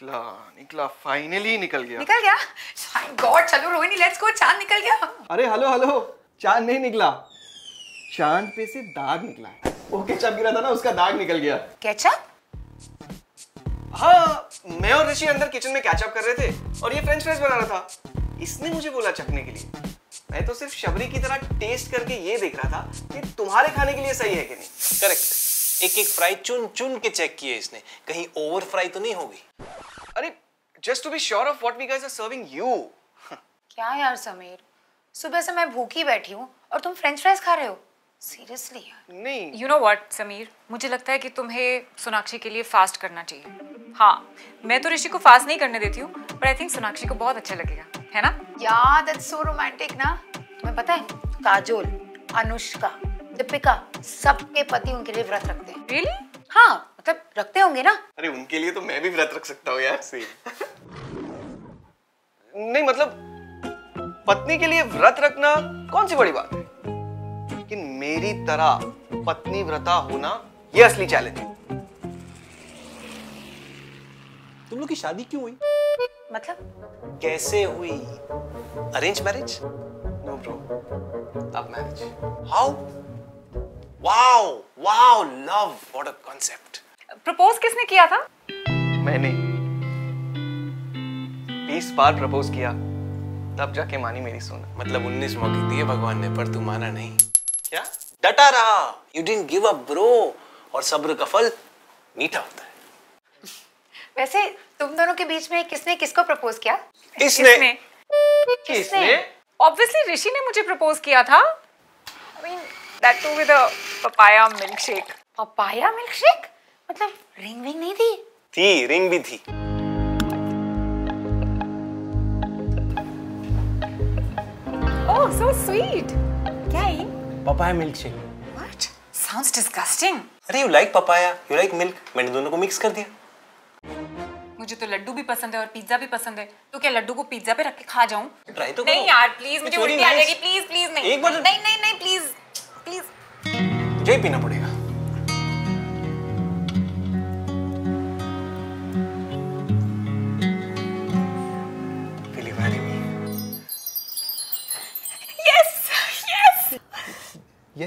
निकला निकला फाइनली निकल गया। निकल गया? थैंक गॉड चलो रोहिणी लेट्स गो चाँद निकल गया। अरे हेलो हेलो चाँद नहीं निकला। चाँद पे से दाग निकला है। वो केचप गिरा था ना उसका दाग निकल गया। केचप हाँ मैं और ऋषि अंदर किचन में कैचअप कर रहे थे और ये फ्रेंच फ्राइज बना रहा था। इसने मुझे बोला चखने के लिए। मैं तो सिर्फ़ शबरी की तरह टेस्ट करके ये देख रहा था कि तुम्हारे खाने के लिए सही है कि नहीं। करेक्ट एक एक फ्राई चुन चुन के चेक किए इसने। कहीं ओवर फ्राई तो नहीं होगी? Just to be sure of what we guys are serving you क्या यार समीर? सुबह से मैं भूखी बैठी हूँ और तुम फ्रेंच फ्राइज खा रहे हो। सीरियसली यार। नहीं। You know what Sameer? मुझे लगता है कि तुम्हें सोनाक्षी के लिए फास्ट करना चाहिए। हाँ मैं तो ऋषि को फास्ट नहीं करने देती हूँ बट आई थिंक सोनाक्षी को बहुत अच्छा लगेगा है ना? यार दैट्स सो रोमांटिक ना। तुम्हें पता है काजोल अनुष्का दीपिका सबके पति उनके लिए व्रत रखते हैं। रियली हाँ मतलब रखते होंगे ना। अरे उनके लिए तो मैं भी व्रत रख सकता हूँ यार। नहीं मतलब पत्नी के लिए व्रत रखना कौन सी बड़ी बात है? लेकिन मेरी तरह पत्नी व्रता होना ये असली चैलेंज है। तुम लोग की शादी क्यों हुई? मतलब? कैसे हुई? अरेंज मैरिज नो ब्रो अब marriage how wow wow love what a concept propose किसने किया था? मैंने। बीस बार प्रपोज किया। तब जाके मानी मेरी सुन। मतलब 19 मौके दिए भगवान ने पर तू माना नहीं। क्या? डटा रहा। You didn't give up bro और सब्र का फल मीठा होता है। वैसे तुम दोनों के बीच में किसने किसको प्रपोज किया? इसने किसने? ऑब्वियसली ऋषि ने मुझे प्रपोज किया था। I mean that too with a papaya milk shake papaya milk shake मतलब रिंग विंग नहीं थी? थी रिंग भी थी। Oh so sweet. Kya hai? Papaya shake what sounds disgusting अरे you like papaya, you like milk. मैंने दोनों को मिक्स कर दिया मुझे तो लड्डू भी पसंद है और पिज्जा भी पसंद है तो क्या लड्डू को पिज्जा पे रख के खा जाऊँ ट्राई तो नहीं। यार प्लीज़ मुझे उल्टी आ. जाएगी प्लीज़ प्लीज़ नहीं एक बार- नहीं नहीं नहीं प्लीज़ प्लीज़ मुझे पीना पड़ेगा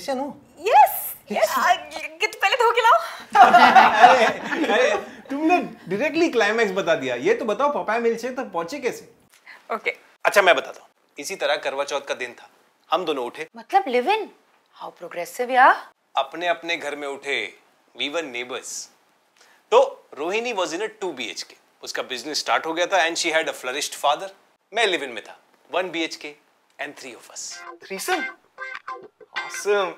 Yes या no? यस यस कित पहले धो के लाओ। अरे तुमने डायरेक्टली क्लाइमैक्स बता दिया। ये तो बताओ पपाया मिल्क शेक तक पहुँचे कैसे? ओके अच्छा मैं बताता हूँ। इसी तरह करवा चौथ का दिन था। हम दोनों उठे। मतलब लिव इन हाउ प्रोग्रेसिव यार। अपने अपने घर में उठे। वी वर नेबर्स तो Rohini was in a two B H K उसका बिज़नेस स्टार्ट हो गया था and she had a flourished father मैं लिव इन में था। One B H K and three of us threesome awesome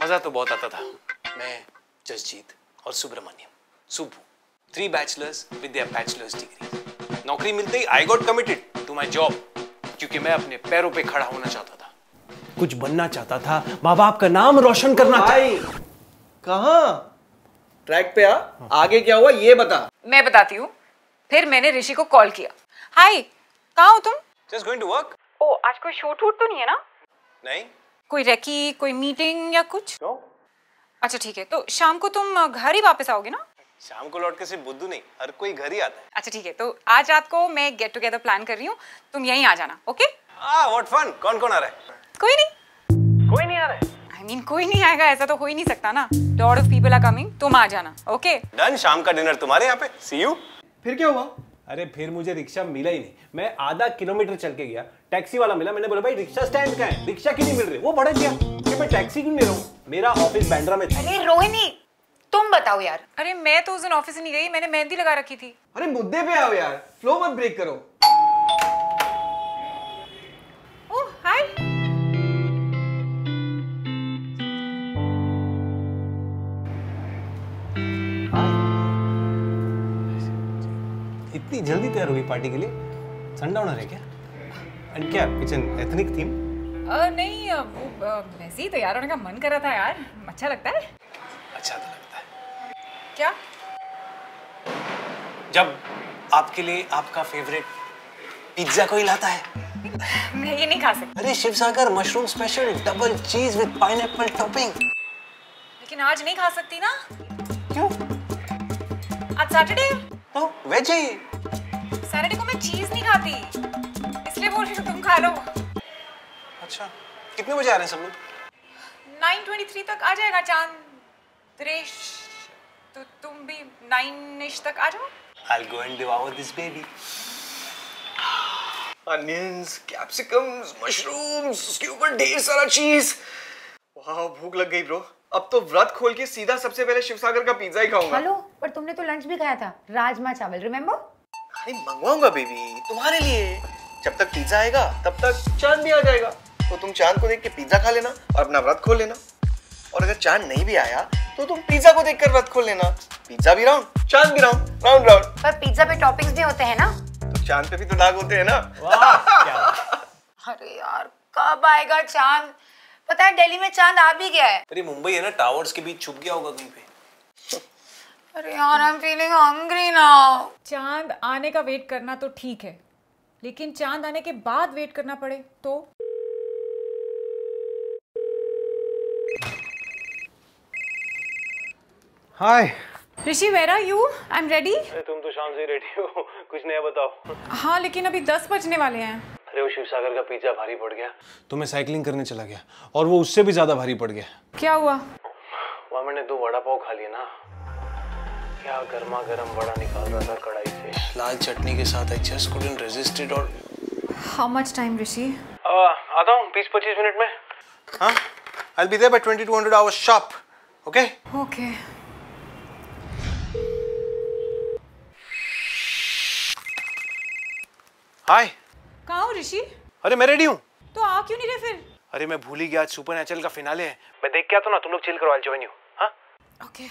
मज़ा तो बहुत आता था। मैं जसजीत और Subramaniam Subbu three bachelors with their bachelors degree नौकरी मिलते ही I got committed to my job क्योंकि मैं अपने पैरों पे खड़ा होना चाहता था। कुछ बनना चाहता था माँ बाप का नाम रोशन करना था। भाई कहाँ? ट्रैक पे आ। आगे क्या हुआ ये बता। मैं बताती हूँ। फिर मैंने ऋषि को कॉल किया। हाय कहाँ हो तुम? Just going to work oh आज कोई शूट वूट तो नहीं है ना? नहीं। कोई रेकी कोई मीटिंग या कुछ? क्यों? अच्छा ठीक है। तो शाम को तुम घर ही वापस आओगे ना? शाम को लौट के सिर्फ़ बुद्धू नहीं हर कोई घर ही आता है। अच्छा ठीक है। तो आज रात को मैं गेट टुगेदर प्लान कर रही हूँ। तुम यहीं आ जाना ओके? आ व्हाट फन कौन कौन आ रहा है? कोई नहीं। कोई नहीं आ रहा है। आई I मीन mean, कोई नहीं आएगा ऐसा तो हो ही नहीं सकता ना। Lot of people are coming तुम आ जाना ओके? डन शाम का डिनर तुम्हारे यहाँ पे। सी यू फिर क्या हुआ? अरे फिर मुझे रिक्शा मिला ही नहीं। मैं आधा किलोमीटर चल के गया। टैक्सी वाला मिला मैंने बोला भाई रिक्शा स्टैंड का है? रिक्शा क्यों नहीं मिल रही? वो भड़क गया। कि मैं टैक्सी क्यों नहीं रहा हूँ? मेरा ऑफ़िस बैंड्रा में था। अरे रोहिणी तुम बताओ यार। अरे मैं तो उस दिन ऑफ़िस नहीं गई मैंने मेहंदी लगा रखी थी। अरे मुद्दे पे आओ यार। फ्लो मत ब्रेक करो। जल्दी तैयार हुई पार्टी के लिए। सनडाउनर है क्या? एंड क्या किचन एथनिक थीम नहीं वो वैसे ही तैयार होने का मन कर रहा था यार। अच्छा लगता है? अच्छा तो लगता है। क्या? जब आपके लिए आपका फेवरेट पिज्जा कोई लाता है। मैं ये नहीं खा सकती। अरे Shiv Sagar mushroom special double cheese with pineapple topping लेकिन आज नहीं खा सकती ना? क्यों? आज सैटरडे तो वेज है ये। मैंने देखो मैं चीज़ नहीं खाती। इसलिए बोल रही हूँ तुम खा लो। अच्छा कितने बजे आ रहे हैं सब लोग? 9:23 तक आ जाएगा चाँद। त्रेश तो तुम भी 9ish तक आ जाओ। I'll go and devour this baby. Onions capsicums mushrooms उसके ऊपर ढेर सारा चीज़ वाह भूख लग गई ब्रो अब तो व्रत खोल के सीधा सबसे पहले शिवसागर का पिज्जा ही खाऊँगा। हेलो पर तुमने तो लंच भी खाया था। राजमा चावल रिमेम्बर अरे मंगवाऊँगा बेबी तुम्हारे लिए। जब तक पिज्जा आएगा तब तक चाँद भी आ जाएगा। तो तुम चाँद को देख के पिज्जा खा लेना और अपना व्रत खोल लेना। और अगर चाँद नहीं भी आया तो तुम पिज्जा को देखकर व्रत खोल लेना। पिज्जा भी राउंड चाँद भी राउंड राउंड राउंड पर पिज्जा पे टॉपिंग्स भी होते हैं ना? तो चाँद पे भी तो दाग होते हैं ना। वाह क्या अरे यार कब आएगा चाँद? पता है दिल्ली में चाँद आ भी गया है। अरे मुंबई है ना टावर्स के बीच छुप गया होगा कहीं पे। अरे यार I am feeling hungry now चाँद आने का वेट करना तो ठीक है लेकिन चाँद आने के बाद वेट करना पड़े तो? Hi Rishi where are you I am ready तुम तो शाम से रेडी हो। कुछ नया बताओ। हाँ लेकिन अभी दस बजने वाले हैं। अरे वो शिवसागर का पिज्जा भारी पड़ गया। तो मैं साइकिलिंग करने चला गया और वो उससे भी ज़्यादा भारी पड़ गया। क्या हुआ? वहाँ मैंने दो वड़ा पाव खा लिया ना। क्या गर्मा गर्म वड़ा निकाल रहा था कढ़ाई से? लाल चटनी के साथ I just couldn't resist it और हाउ मच टाइम ऋषि आता हूँ बीस पच्चीस मिनट में। हाँ? I be there by twenty two hundred hours shop okay okay hi कहाँ हो ऋषि अरे मैं रेडी हूँ। तो आ क्यों नहीं रहे फिर? अरे मैं भूल ही गया आज सुपर नेचुरल का फिनाले है। मैं देख के आता हूँ ना तुम लोग चिल करो आई जॉइन यू हाँ? ओके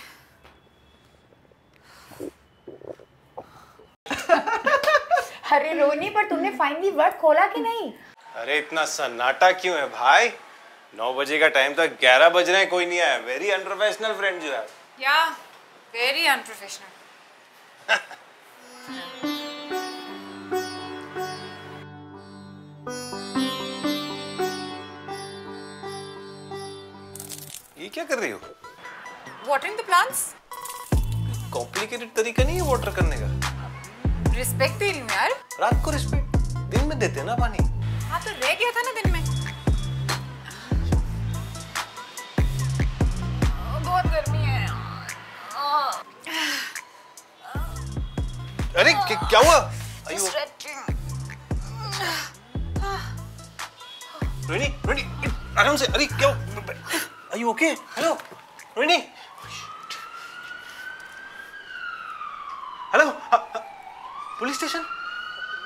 अरे रोनी पर तुमने फाइनली व्रत खोला कि नहीं? अरे इतना सन्नाटा क्यों है भाई? नौ बजे का टाइम था ग्यारह बज रहे हैं कोई नहीं आया। वेरी अनप्रोफेशनल फ्रेंड जो है। या वेरी अनप्रोफेशनल ये क्या कर रही हो? वाटरिंग द प्लांट्स कॉम्प्लिकेटेड तरीका नहीं है वाटर करने का? रिस्पेक्ट दे रही हूँ यार। रात को रिस्पेक्ट दिन में देते ना पानी। हाँ तो रह गया था ना दिन में। बहुत गर्मी है अरे क्या क्या हुआ? रोहिणी रोहिणी आराम से अरे क्या are you okay hello Rohini. Hello police station?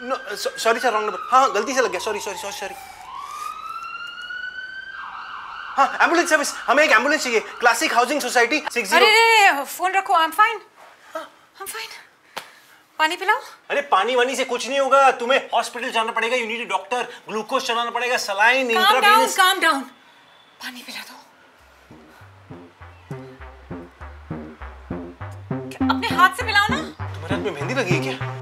No sorry sir wrong number हाँ गलती से लग गया। सॉरी सॉरी सॉरी सॉरी हाँ एंबुलेंस सर्विस हमें एक एंबुलेंस चाहिए। क्लासिक हाउसिंग सोसाइटी सिक्स अरे रे रे फ़ोन रखो। I am fine I am fine पानी पिलाओ। अरे पानी वानी से कुछ नहीं होगा। तुम्हें हॉस्पिटल जाना पड़ेगा। यू नीड डॉक्टर ग्लूकोज चलाना पड़ेगा। सलाइन इंट्रावेनस काम डाउन पानी पिला दो। अपने हाथ से मिलाओ ना? तुम्हारे हाथ में मेहंदी लगी है क्या?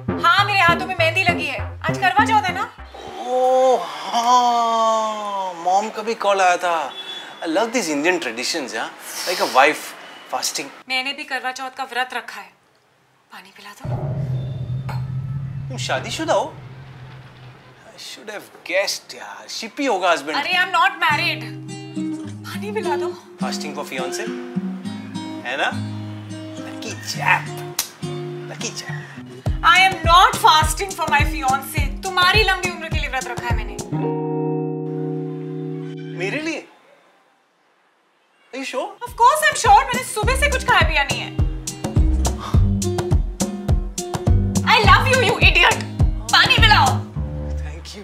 कॉल आया था। I love this Indian traditions यार लाइक अ वाइफ फास्टिंग मैंने भी करवा चौथ का व्रत रखा है। पानी पिला दो। तुम शादीशुदा हो? शुड हैव गेस्ड यार। शिपी होगा हस्बैंड अरे आई एम नॉट मैरिड पानी पिला दो। फास्टिंग फॉर फियांसे है ना? Lucky chap lucky chap I am not fasting for my fiance तुम्हारी लंबी उम्र के लिए व्रत रखा है मैंने। मेरे लिए? Are you sure? Of course I am sure मैंने सुबह से कुछ खाया पिया नहीं है। I love you you idiot पानी पिलाओ। थैंक यू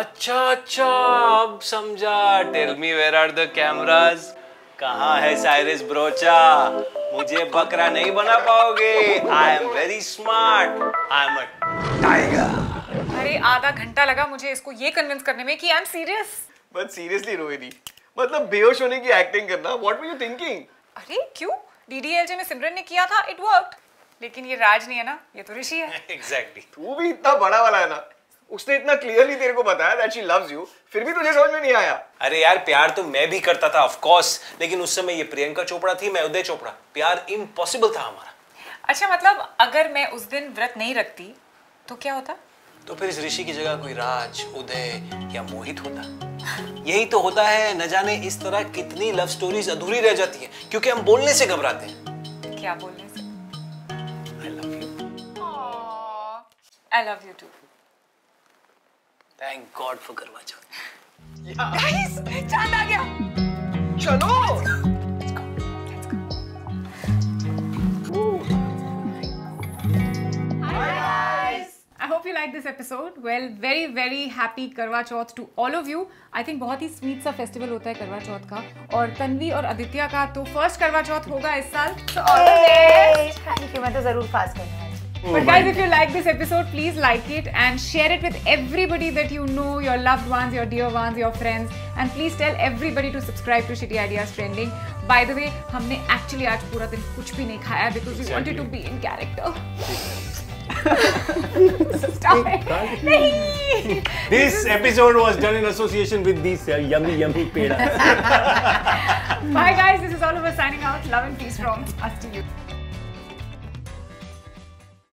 अच्छा अच्छा अब समझा। Tell me where are the cameras कहाँ है साइरिस ब्रोचा मुझे बकरा नहीं बना पाओगे। I am very smart I am a tiger अरे आधा घंटा लगा मुझे इसको ये कन्विंस करने में कि I am serious but seriously Rohini मतलब बेहोश होने की एक्टिंग करना व्हाट वर यू थिंकिंग अरे क्यों? डीडीएलजे में सिमरन ने किया था इट वर्कड लेकिन ये राज नहीं है ना ये तो ऋषि है। Exactly exactly. तू भी इतना बड़ा वाला है ना उसने इतना क्लियरली तेरे को बताया दैट शी लव्स यू फिर भी तुझे समझ में नहीं आया। अरे यार प्यार तो मैं भी करता था ऑफ़ कोर्स लेकिन उस समय ये प्रियंका चोपड़ा थी मैं उदय चोपड़ा। प्यार इम्पॉसिबल था हमारा। अच्छा मतलब अगर मैं उस दिन व्रत नहीं रखती तो क्या होता? तो फिर इस ऋषि की जगह कोई राज उदय या मोहित होता? यही तो होता है न जाने इस तरह कितनी लव स्टोरीज अधूरी रह जाती हैं क्योंकि हम बोलने से घबराते हैं। क्या बोलने से? I love you I love you too thank God for Karva Chauth guys चाँद आ गया। चलो। I hope you like this episode. Well, very very happy करवा चौथ to all of you. I think बहुत ही स्वीट सा फेस्टिवल होता है करवा चौथ का और तन्वी और आदित्य का तो फ़र्स्ट करवा चौथ होगा इस साल. थैंक यू मैं तो ज़रूर फास्ट करने वाली हूँ। But guys, if you like this episode, please like it and share it with everybody that you know, your loved ones, your dear ones, your friends. And please tell everybody to subscribe to Shitty Ideas Trending. By the way, हमने actually आज पूरा दिन कुछ भी नहीं खाया because we wanted to be in character. Stop it. This episode was done in association with these uh, yummy, yummy pedas. Bye guys, this is Oliver signing out. Love and peace from us to you.